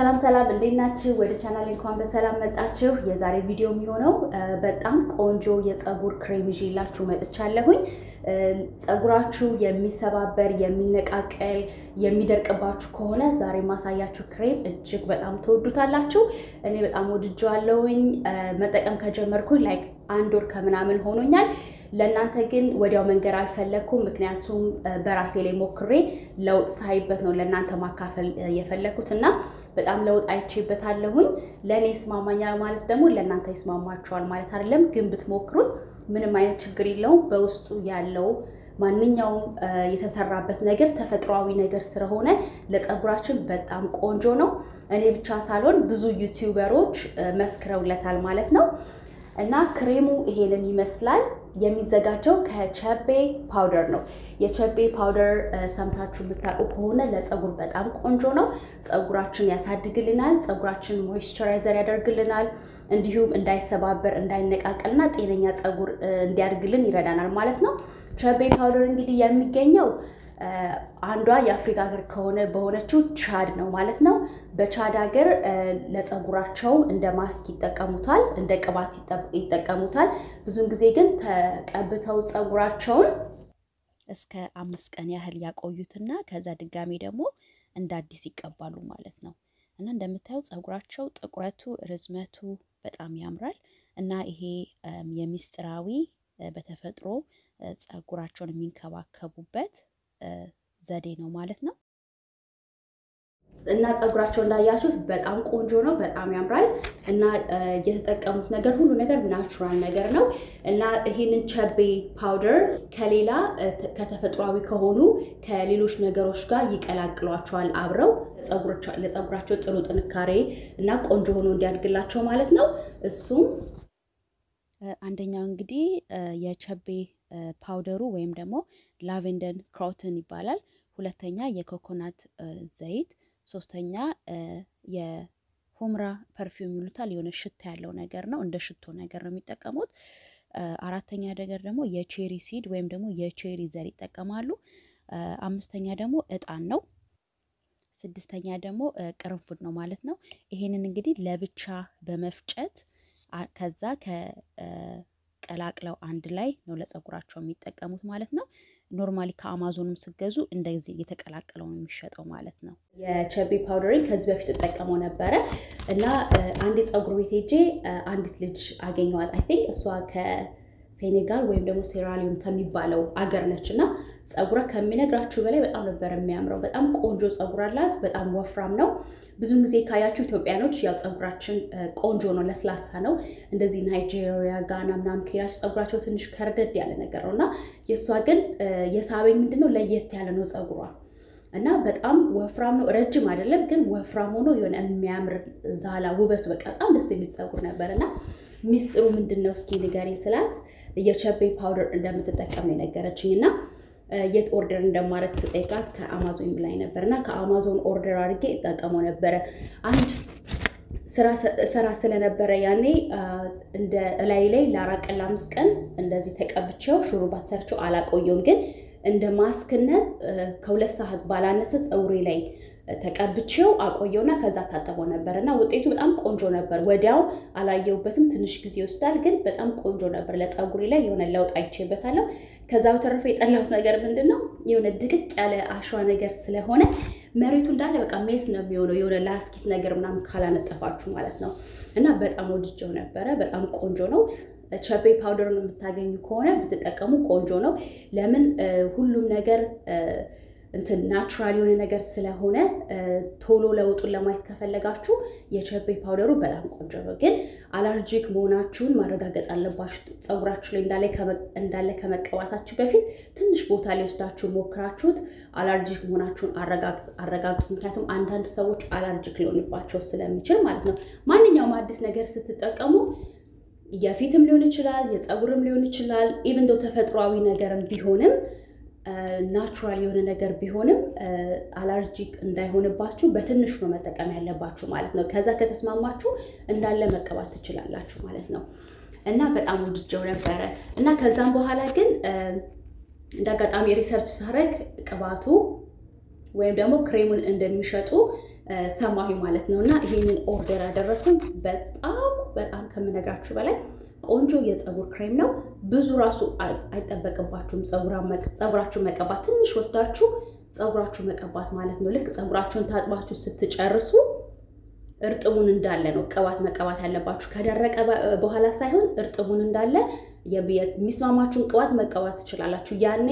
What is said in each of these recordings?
ሰላም ሰላም፣ እንዴት ናችሁ? ወደ ቻናል እንኳን በሰላም መጣችሁ። የዛሬ ቪዲዮ የሚሆነው በጣም ቆንጆ የፀጉር ክሬም ይዤላችሁ መጥቻለሁኝ። ፀጉራችሁ የሚሰባበር የሚነቃቀል፣ የሚደርቅባችሁ ከሆነ ዛሬ ማሳያችሁ ክሬም እጅግ በጣም ትወዱታላችሁ። እኔ በጣም ወድጄዋለሁኝ። መጠቀም ከጀመርኩኝ like አንድ ወር ከምናምን ሆኖኛል። ለእናንተ ግን ወዲያው መንገር አልፈለግኩም። ምክንያቱም በራሴ ላይ ሞክሬ ለውጥ ሳይበት ነው ለእናንተ ማካፈል የፈለግኩት እና በጣም ለውጥ አይቼበታለሁኝ። ለእኔ ይስማማኛል ማለት ደግሞ ለእናንተ ይስማማችኋል ማለት አይደለም። ግን ብትሞክሩት ምንም አይነት ችግር የለውም። በውስጡ ያለው ማንኛውም የተሰራበት ነገር ተፈጥሯዊ ነገር ስለሆነ ለፀጉራችን በጣም ቆንጆ ነው። እኔ ብቻ ሳልሆን ብዙ ዩቲዩበሮች መስክረውለታል ማለት ነው። እና ክሬሙ ይሄንን ይመስላል። የሚዘጋጀው ከቸቤ powder ነው። የቸቤ powder ሰምታችሁ የምታውቁ ከሆነ ለፀጉር በጣም ቆንጆ ነው። ፀጉራችን ያሳድግልናል። ፀጉራችን moisturize ያደርግልናል። እንዲሁም እንዳይሰባበር እንዳይነቃቀልና ጤነኛ ፀጉር እንዲያድግልን ይረዳናል ማለት ነው። ቸቤ powder እንግዲህ የሚገኘው አንዷ የአፍሪካ ሀገር ከሆነ በሆነችው ቻድ ነው ማለት ነው። በቻድ ሀገር ለፀጉራቸው እንደ ማስክ ይጠቀሙታል፣ እንደ ቅባት ይጠቀሙታል። ብዙን ጊዜ ግን ተቀብተው ፀጉራቸውን እስከ አምስት ቀን ያህል ያቆዩትና ከዛ ድጋሜ ደግሞ እንደ አዲስ ይቀባሉ ማለት ነው። እና እንደምታየው ፀጉራቸው ጥቁረቱ፣ ርዝመቱ በጣም ያምራል እና ይሄ የሚስጥራዊ በተፈጥሮ ፀጉራቸውን የሚንከባከቡበት ዘዴ ነው ማለት ነው። እና ፀጉራቸው እንዳያችሁት በጣም ቆንጆ ነው፣ በጣም ያምራል እና የተጠቀሙት ነገር ሁሉ ነገር natural ነገር ነው እና ይሄንን ቸቤ powder ከሌላ ከተፈጥሯዊ ከሆኑ ከሌሎች ነገሮች ጋር ይቀላቅሏቸዋል አብረው ለፀጉራቸው ጥሩ ጥንካሬ እና ቆንጆ ሆኖ እንዲያድግላቸው ማለት ነው። እሱም አንደኛው እንግዲህ የቸቤ powder ኡ ወይም ደግሞ lavender croton ይባላል። ሁለተኛ የኮኮናት ዘይት፣ ሶስተኛ የሁምራ ፐርፊውም ይሉታል። የሆነ ሽታ ያለው ነገር ነው፣ እንደ ሽቶ ነገር ነው የሚጠቀሙት። አራተኛ ነገር ደግሞ የቼሪ ሲድ ወይም ደግሞ የቼሪ ዘር ይጠቀማሉ። አምስተኛ ደግሞ እጣን ነው። ስድስተኛ ደግሞ ቅርንፉድ ነው ማለት ነው። ይሄንን እንግዲህ ለብቻ በመፍጨት ከዛ ከቀላቅለው አንድ ላይ ነው ለፀጉራቸው የሚጠቀሙት ማለት ነው። normally ከአማዞንም ስገዙ እንደዚህ የተቀላቀለው ነው የሚሸጠው ማለት ነው። የቸቤ powder ኡን ከዚህ በፊት እጠቀመው ነበረ እና አንድ የፀጉር ቤት ሄጄ አንዲት ልጅ አገኘዋት። I think እሷ ከሴኔጋል ወይም ደግሞ ሴራሊዮን ከሚባለው አገር ነች እና ፀጉሯ ከምነግራችሁ በላይ በጣም ነበር የሚያምረው። በጣም ቆንጆ ፀጉር አላት። በጣም ወፍራም ነው። ብዙን ጊዜ ካያችሁ ኢትዮጵያኖች ያው ፀጉራችን ቆንጆ ነው፣ ለስላሳ ነው። እንደዚህ ናይጄሪያ፣ ጋና ምናምን ከሄዳችሁ ፀጉራቸው ትንሽ ከርደድ ያለ ነገር ነው እና የእሷ ግን የሳበኝ ምንድነው ለየት ያለ ነው ፀጉሯ እና በጣም ወፍራም ነው። ረጅም አይደለም ግን ወፍራም ሆኖ የሆነ የሚያምር ዛላ ውበቱ በቃ በጣም ደስ የሚል ፀጉር ነበር እና ሚስጥሩ ምንድን ነው እስኪ ንገሪ ስላት የቸቤ powder እንደምትጠቀም ነው የነገረችኝ እና የት order እንደምታደርግ ስጠይቃት ከአማዞን ላይ ነበር እና ከአማዞን order አድርጌ እጠቀመው ነበረ። አንድ ስራ ስለነበረ ያኔ እንደ እላይ ላይ ለአራት ቀን ለአምስት ቀን እንደዚህ ተቀብቼው ሹሩባ ተሰርቼው አላቆየውም። ግን እንደ ማስክነት ከሁለት ሰዓት ባላነሰ ፀጉሬ ላይ ተቀብቼው አቆየውና ከዛ ታጠበው ነበር እና ውጤቱ በጣም ቆንጆ ነበር። ወዲያው አላየሁበትም፣ ትንሽ ጊዜ ይወስዳል፣ ግን በጣም ቆንጆ ነበር። ለፀጉሬ ላይ የሆነ ለውጥ አይቼበታለሁ። ከዛ በተረፈ የጠላሁት ነገር ምንድን ነው የሆነ ድቅቅ ያለ አሸዋ ነገር ስለሆነ መሬቱ እንዳለ በቃ mess ነው የሚሆነው የሆነ ላስቲክ ነገር ምናምን ካላነጠፋችሁ ማለት ነው። እና በጣም ወድጀው ነበረ። በጣም ቆንጆ ነው። ቸቤ powder ን የምታገኙ ከሆነ ብትጠቀሙ ቆንጆ ነው። ለምን ሁሉም ነገር እንትን natural የሆነ ነገር ስለሆነ ቶሎ ለውጡን ለማየት ከፈለጋችሁ የቸቤ powder ኡ በጣም ቆንጆ ነው። ግን allergic መሆናችሁን ማረጋገጥ አለባችሁ። ፀጉራችሁ ላይ እንዳለ ከመቀባታችሁ በፊት ትንሽ ቦታ ላይ ወስዳችሁ ሞክራችሁት allergic መሆናችሁን አረጋግጡ። ምክንያቱም አንዳንድ ሰዎች allergic ሊሆንባቸው ስለሚችል ማለት ነው። ማንኛውም አዲስ ነገር ስትጠቀሙ የፊትም ሊሆን ይችላል፣ የፀጉርም ሊሆን ይችላል። even though ተፈጥሯዊ ነገርም ቢሆንም natural የሆነ ነገር ቢሆንም allergic እንዳይሆንባችሁ በትንሹ ነው መጠቀም ያለባችሁ ማለት ነው። ከዛ ከተስማማችሁ እንዳለ መቀባት ትችላላችሁ ማለት ነው። እና በጣም ወድጀው ነበረ እና ከዛም በኋላ ግን እንደ አጋጣሚ research ሳደርግ ቅባቱ ወይም ደግሞ ክሬሙን እንደሚሸጡ ሰማሁ ማለት ነው። እና ይሄንን order ያደረግኩኝ በጣም በጣም ከምነግራችሁ በላይ ቆንጆ የፀጉር ክሬም ነው። ብዙ ራሱ አይጠበቅባችሁም ፀጉራችሁን መቀባት፣ ትንሽ ወስዳችሁ ፀጉራችሁ መቀባት ማለት ነው። ልክ ፀጉራችሁን ታጥባችሁ ስትጨርሱ እርጥቡን እንዳለ ነው ቅባት መቀባት ያለባችሁ። ከደረቀ በኋላ ሳይሆን እርጥቡን እንዳለ የሚስማማችሁን ቅባት መቀባት ትችላላችሁ። ያኔ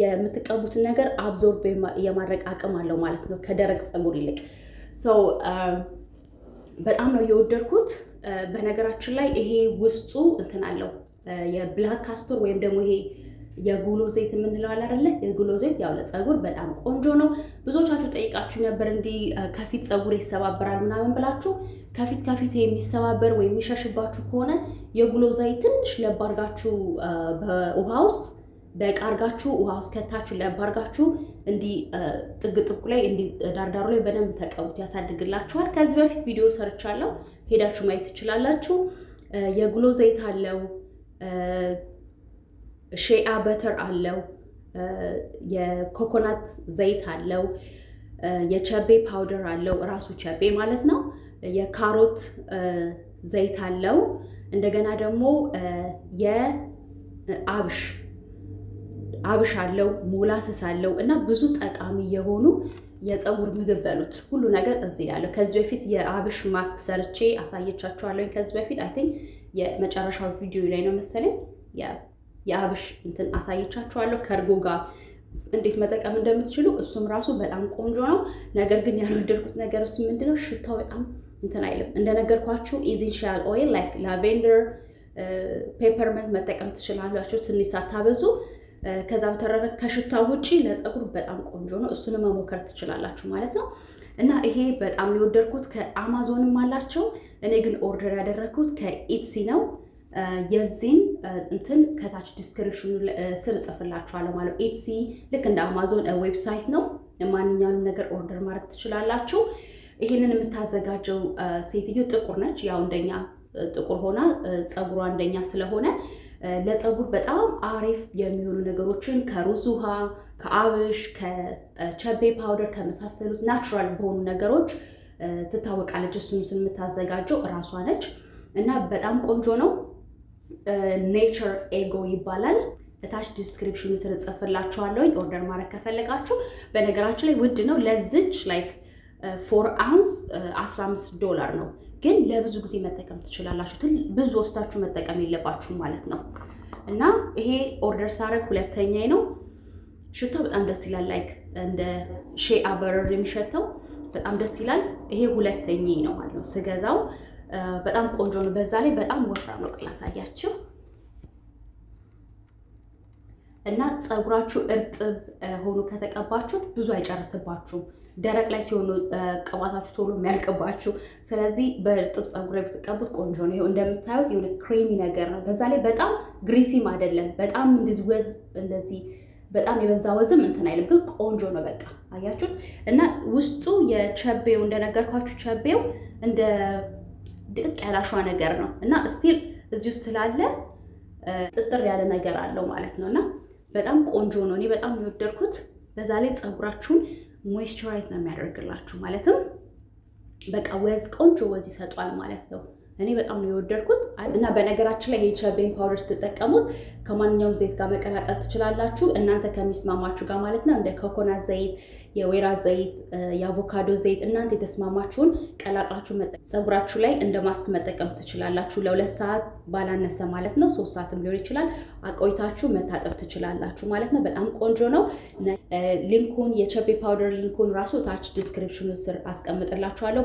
የምትቀቡትን ነገር አብዞርብ የማድረግ አቅም አለው ማለት ነው ከደረቅ ፀጉር ይልቅ። ሰው በጣም ነው የወደድኩት። በነገራችን ላይ ይሄ ውስጡ እንትን አለው የብላክ ካስቶር ወይም ደግሞ ይሄ የጉሎ ዘይት የምንለው አለ? የጉሎ ዘይት ያው ለፀጉር በጣም ቆንጆ ነው። ብዙዎቻችሁ ጠይቃችሁ ነበር እንዲህ ከፊት ፀጉር ይሰባበራል ምናምን ብላችሁ። ከፊት ከፊት የሚሰባበር ወይም የሚሸሽባችሁ ከሆነ የጉሎ ዘይት ትንሽ ለብ አድርጋችሁ በውሃ ውስጥ በዕቃ አድርጋችሁ ውሃ ውስጥ ከታችሁ ለብ አድርጋችሁ እንዲህ ጥግ ላይ እንዲህ ዳርዳሩ ላይ በደንብ ተቀቡት፣ ያሳድግላችኋል። ከዚህ በፊት ቪዲዮ ሰርቻለሁ፣ ሄዳችሁ ማየት ትችላላችሁ። የጉሎ ዘይት አለው shea butter አለው፣ የኮኮናት ዘይት አለው፣ የቸቤ powder አለው ራሱ ቸቤ ማለት ነው። የካሮት ዘይት አለው። እንደገና ደግሞ የአብሽ አብሽ አለው፣ molasses አለው እና ብዙ ጠቃሚ የሆኑ የፀጉር ምግብ በሉት ሁሉ ነገር እዚህ ያለው። ከዚህ በፊት የአብሽ ማስክ ሰርቼ አሳይቻችኋለሁ። ከዚህ በፊት I think የመጨረሻው ቪዲዮ ላይ ነው መሰለኝ የአብሽ እንትን አሳየቻችኋለሁ ከእርጎ ጋር እንዴት መጠቀም እንደምትችሉ እሱም ራሱ በጣም ቆንጆ ነው። ነገር ግን ያልወደድኩት ነገር እሱ ምንድነው ሽታው በጣም እንትን አይልም። እንደነገርኳችሁ essential oil like lavender፣ peppermint መጠቀም ትችላላችሁ ትንሽ ሳታበዙ። ከዛ በተረፈ ከሽታ ውጪ ለፀጉር በጣም ቆንጆ ነው። እሱንም መሞከር ትችላላችሁ ማለት ነው። እና ይሄ በጣም የወደድኩት ከአማዞንም አላቸው። እኔ ግን order ያደረግኩት ከ Etsy ነው። የዚህን እንትን ከታች description ኑ ስር እጽፍላችኋለሁ ማለት Etsy ልክ እንደ አማዞን website ነው። ማንኛውንም ነገር order ማድረግ ትችላላችሁ። ይህንን የምታዘጋጀው ሴትዮ ጥቁር ነች። ያው እንደኛ ጥቁር ሆና ፀጉሯ እንደኛ ስለሆነ ለፀጉር በጣም አሪፍ የሚሆኑ ነገሮችን ከሩዝ ውሃ፣ ከአብሽ፣ ከቸቤ powder ከመሳሰሉት natural በሆኑ ነገሮች ትታወቃለች። እሱን የምታዘጋጀው እራሷ ነች እና በጣም ቆንጆ ነው። ኔቸር ኤጎ ይባላል። እታች description ኑ ስር እጽፍላችኋለሁኝ order ማድረግ ከፈለጋችሁ። በነገራችን ላይ ውድ ነው። ለዝች like four ounce 15 ዶላር ነው፣ ግን ለብዙ ጊዜ መጠቀም ትችላላችሁ። ብዙ ወስዳችሁ መጠቀም የለባችሁም ማለት ነው። እና ይሄ order ሳደርግ ሁለተኛ ነው። ሽታው በጣም ደስ ይላል። like እንደ ሼአ በረር የሚሸተው በጣም ደስ ይላል። ይሄ ሁለተኛ ነው ማለት ነው ስገዛው በጣም ቆንጆ ነው። በዛ ላይ በጣም ወፍራም ነው። ላሳያችሁ እና ፀጉራችሁ እርጥብ ሆኖ ከተቀባችሁት ብዙ አይጨርስባችሁም። ደረቅ ላይ ሲሆኑ ቅባታችሁ ቶሎ የሚያልቅባችሁ። ስለዚህ በእርጥብ ፀጉር ብትቀቡት ቆንጆ ነው። ይኸው እንደምታዩት የሆነ ክሬሚ ነገር ነው። በዛ ላይ በጣም ግሪሲም አይደለም። በጣም እንደዚህ ወዝ እንደዚህ በጣም የበዛ ወዝም እንትን አይልም፣ ግን ቆንጆ ነው። በቃ አያችሁት። እና ውስጡ የቸቤው እንደነገርኳችሁ ቸቤው እንደ ድቅቅ ያለ አሸዋ ነገር ነው እና still እዚሁ ስላለ ጥጥር ያለ ነገር አለው ማለት ነው። እና በጣም ቆንጆ ነው። እኔ በጣም የወደድኩት በዛ ላይ ፀጉራችሁን moisturize ነው የሚያደርግላችሁ ማለትም በቃ ወዝ ቆንጆ ወዝ ይሰጠዋል ማለት ነው። እኔ በጣም ነው የወደድኩት እና በነገራችን ላይ የቸቤን powder ስትጠቀሙት ከማንኛውም ዘይት ጋር መቀላቀል ትችላላችሁ፣ እናንተ ከሚስማማችሁ ጋር ማለት ነው። እንደ ኮኮናት ዘይት፣ የወይራ ዘይት፣ የአቮካዶ ዘይት እናንተ የተስማማችሁን ቀላቅላችሁ ፀጉራችሁ ላይ እንደ ማስክ መጠቀም ትችላላችሁ። ለሁለት ሰዓት ባላነሰ ማለት ነው፣ ሶስት ሰዓትም ሊሆን ይችላል። አቆይታችሁ መታጠብ ትችላላችሁ ማለት ነው። በጣም ቆንጆ ነው። link ኩን የቸቤ powder link ኩን ራሱ ታች description ኑ ስር አስቀምጥላችኋለሁ።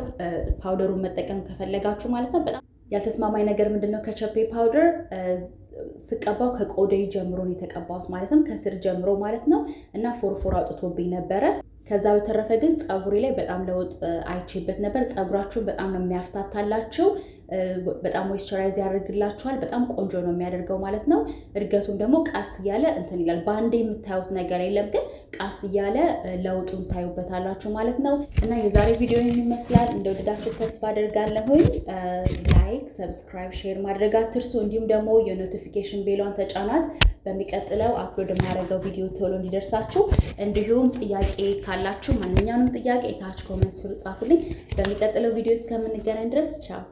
powder ሩን መጠቀም ከፈለጋችሁ ማለት ነው። በጣም ያልተስማማኝ ነገር ምንድን ነው? ከቸቤ powder ስቀባው ከቆዳዬ ጀምሮ ነው የተቀባሁት ማለትም ከስር ጀምሮ ማለት ነው እና ፎርፎር አውጥቶብኝ ነበረ። ከዛ በተረፈ ግን ፀጉሬ ላይ በጣም ለውጥ አይቼበት ነበር። ፀጉራችሁን በጣም ነው የሚያፍታታላችሁ። በጣም moisturize ያደርግላችኋል። በጣም ቆንጆ ነው የሚያደርገው ማለት ነው። እድገቱም ደግሞ ቀስ እያለ እንትን ይላል። በአንዴ የምታዩት ነገር የለም፣ ግን ቀስ እያለ ለውጡን ታዩበታላችሁ ማለት ነው። እና የዛሬ ቪዲዮ ይመስላል። እንደወደዳችሁ ተስፋ አደርጋለሁኝ። like፣ subscribe፣ share ማድረግ አትርሱ። እንዲሁም ደግሞ የ notification bell ሏን ተጫኗት። በሚቀጥለው upload የማደርገው ቪዲዮ ቶሎ እንዲደርሳችሁ። እንዲሁም ጥያቄ ካላችሁ ማንኛውንም ጥያቄ ታች comment ስር ጻፉልኝ። በሚቀጥለው ቪዲዮ እስከምንገናኝ ድረስ ቻው።